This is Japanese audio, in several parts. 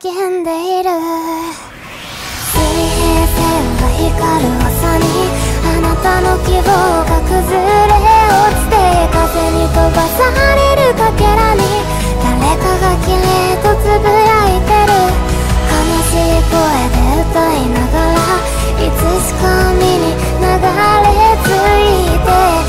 叫んでいる水平線が光る朝にあなたの希望が崩れ落ちて風に飛ばされるかけらに誰かが綺麗とつぶやいてる。悲しい声で歌いながらいつしか海に流れ着いて。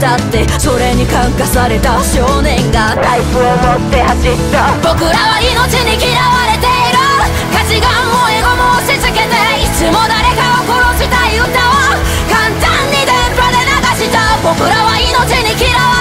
たってそれに感化された少年がタイプを持って走った。僕らは命に嫌われている。価値観をエゴも押し付けていつも誰かを殺したい歌を簡単に電波で流した。僕らは命に嫌われている。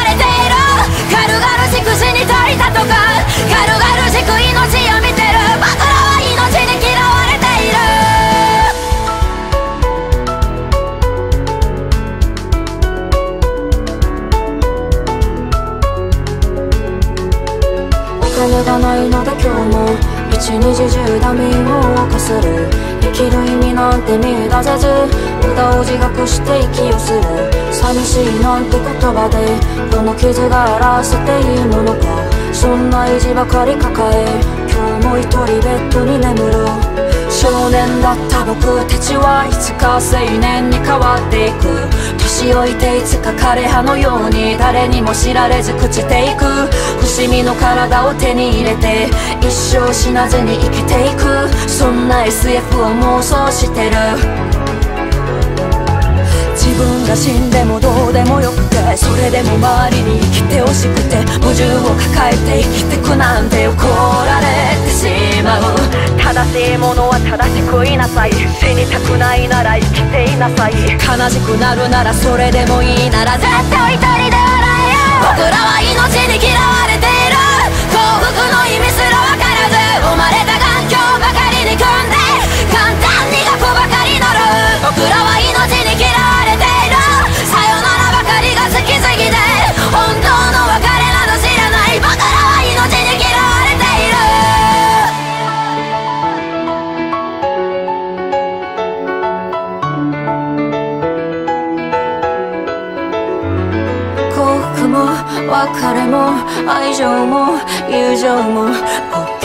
一日中ダミを犯する。生きる意味なんて見出せず無駄を自覚して息をする。寂しいなんて言葉でこの傷が表せていいものかそんな意地ばかり抱え今日も一人ベッドに眠る少年だった僕たちはいつか青年に変わっていく。年老いていつか枯葉のように誰にも知られず朽ちていく。伏見の体を手に入れて一生死なずに生きていく。そんな SF を妄想してる。自分が死んでもどうでもよてそれでも周りに生きてほしくて矛盾を抱えて生きてくなんて怒られてしまう正しいものは正しくいなさい死にたくないなら生きていなさい悲しくなるならそれでもいいなら絶対一人で笑えよ。僕らは命に嫌われている。幸福の意味すら分からず生まれた環境ばかりに組んで簡単に学ばかり乗る僕らは命本当の別れなど知らない僕らは命に嫌われている幸福も別れも愛情も友情も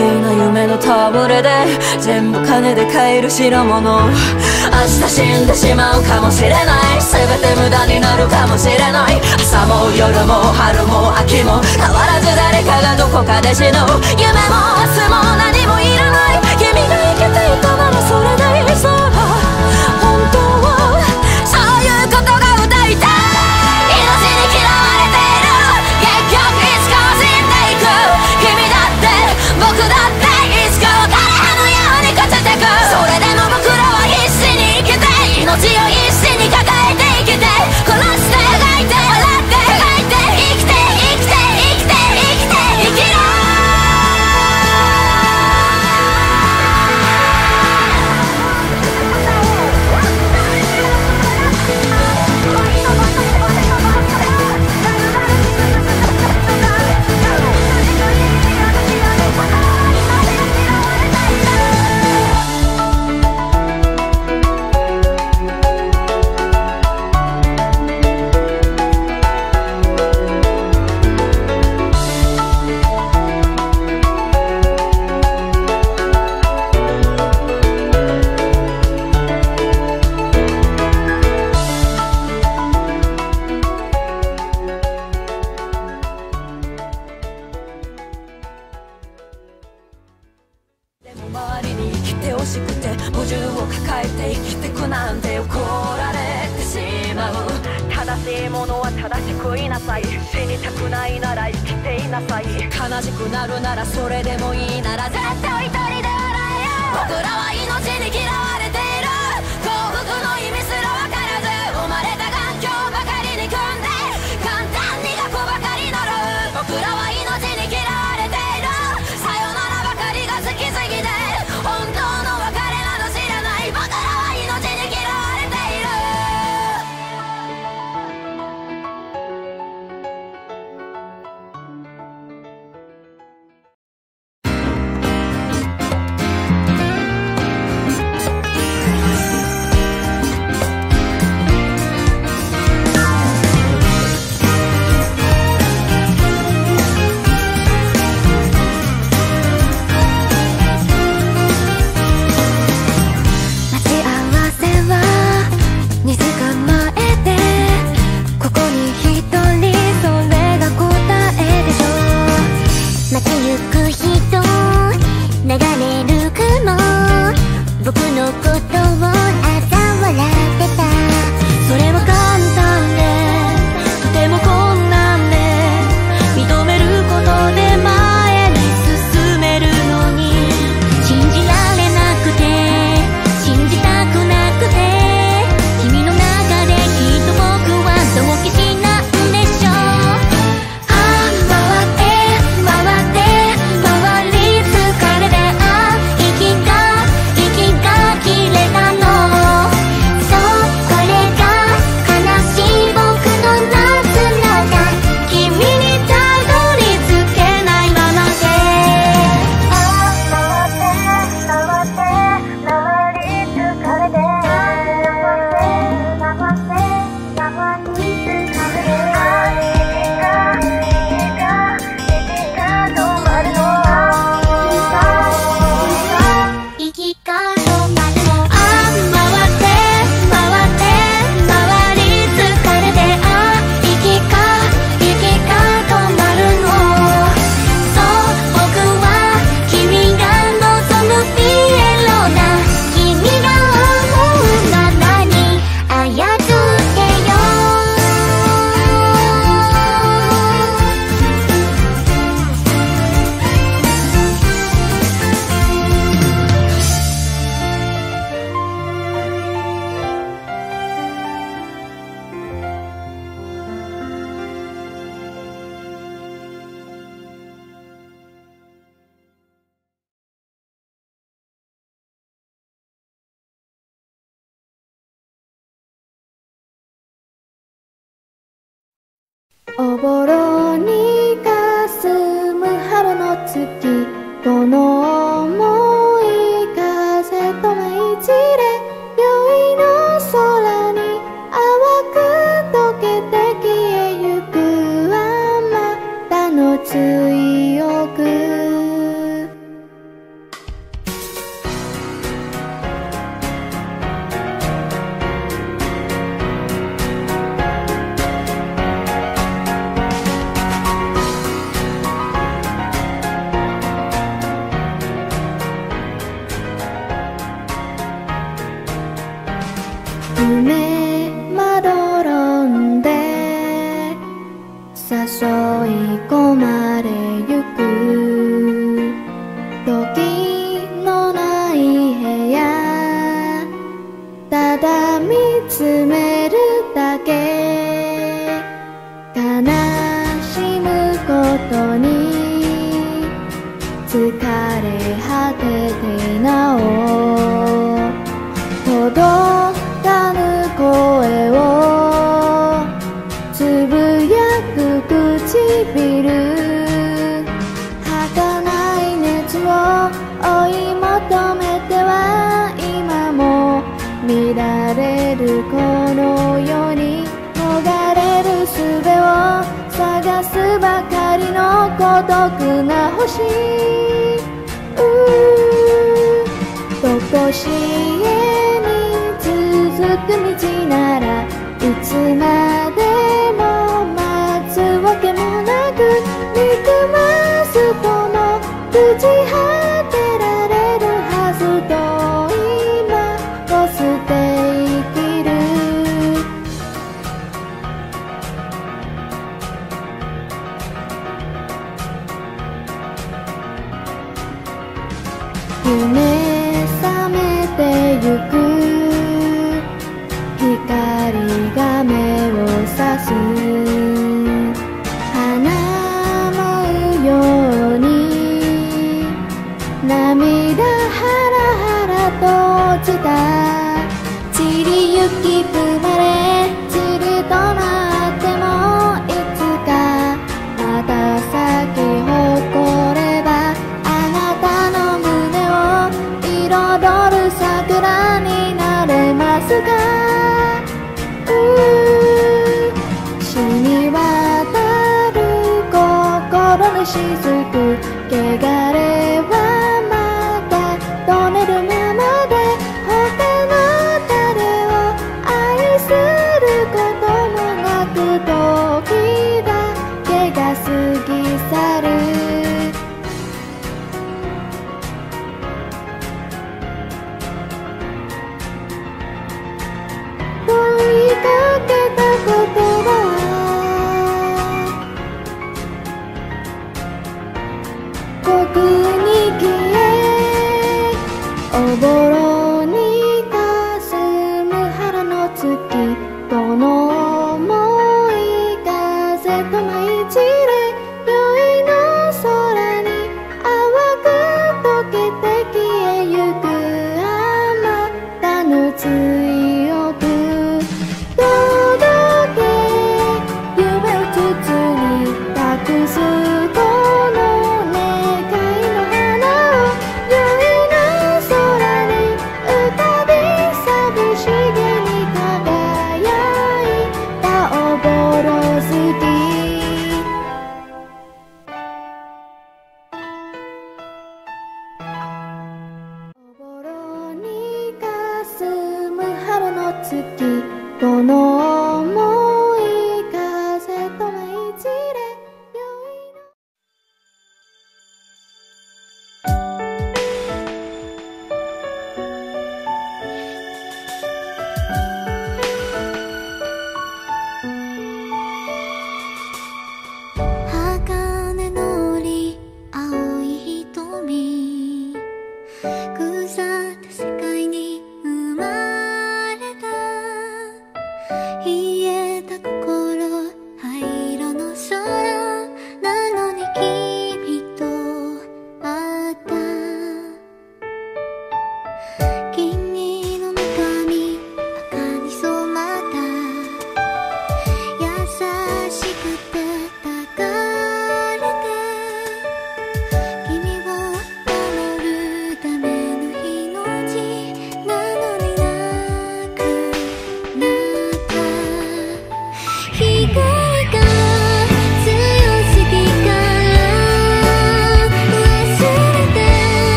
急な夢の戯れで全部金で買える代物。明日死んでしまうかもしれない。全て無駄になるかもしれない。朝も夜も春も秋も。変わらず誰かがどこかで死ぬ夢も明日も何 বড়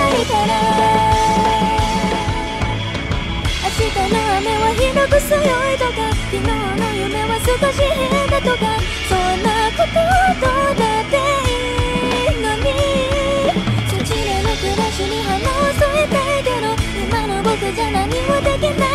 ないか明日の雨はひどく強いとか昨日の夢は少し変だとかそんなことどうだっていいのにそちらの暮らしに花を添えたいけど今の僕じゃ何もできない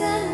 said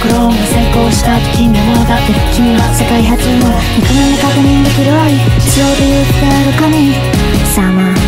苦労も成功した時に物語っ君は世界初の肉眼で確認できる愛。地上で言ってる神様